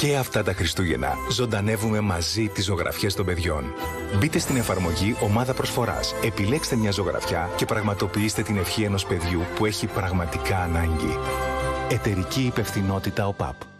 Και αυτά τα Χριστούγεννα ζωντανεύουμε μαζί τις ζωγραφιές των παιδιών. Μπείτε στην εφαρμογή Ομάδα προσφοράς, επιλέξτε μια ζωγραφιά και πραγματοποιήστε την ευχή ενός παιδιού που έχει πραγματικά ανάγκη. Εταιρική υπευθυνότητα ΟΠΑΠ.